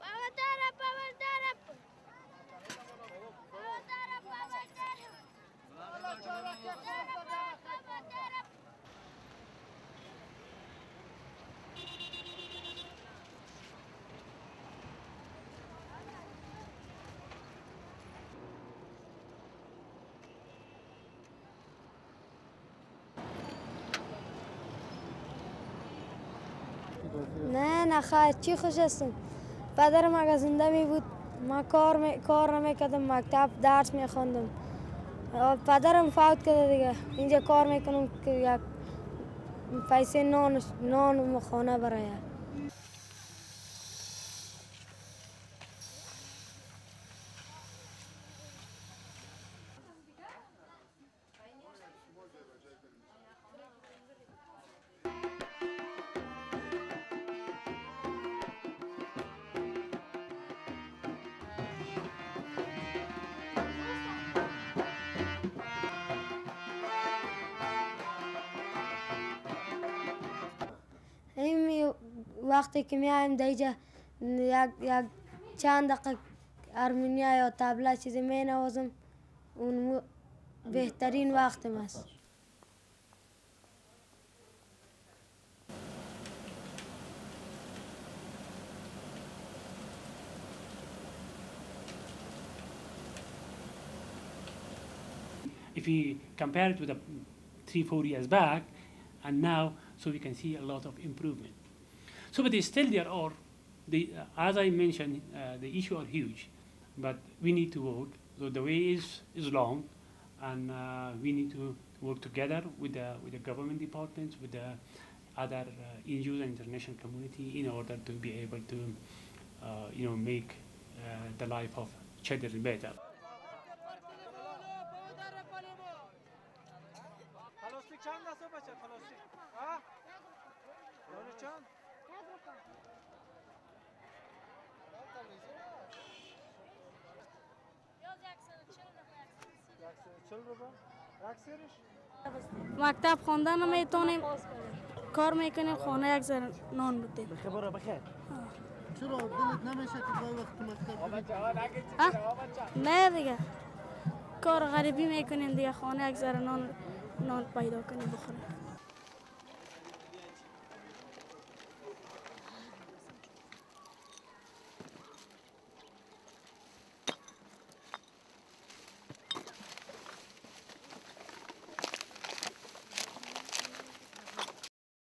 Pavătară, pavătară! Pavătară, نه نه خیر چی خوش هستم پدرم اگر زنده می بود ما کار می... کار نمی‌کردم مکتب درس میخواندم پدرم فوت کرده دیگه اینجا کار می‌کنم که یک پیسه نان نان و خانه برای وقتی که میایم دیجا یک, یک چند دقیقه ارمنیا یا تبله چیزی می نوازم اون بهترین وقتم است If we compare it with the three, four years back, and now, so we can see a lot of improvement. So, but still there are, the, uh, as I mentioned, uh, the issue are huge, but we need to work. So the way is, is long, and uh, we need to work together with the, with the government departments, with the other uh, NGOs and international community in order to be able to, uh, you know, make uh, the life of children better. مکتب خواندن نمی‌تونیم کار می‌کنیم خانه یک ذره نان بودیم بخیر بخیر. چرا دلت نمیشه که گاهی وقت مکتب؟ نه دیگه. کار غریبی می‌کنیم دیگه خانه یک ذره نان نان پیدا کنیم بخوریم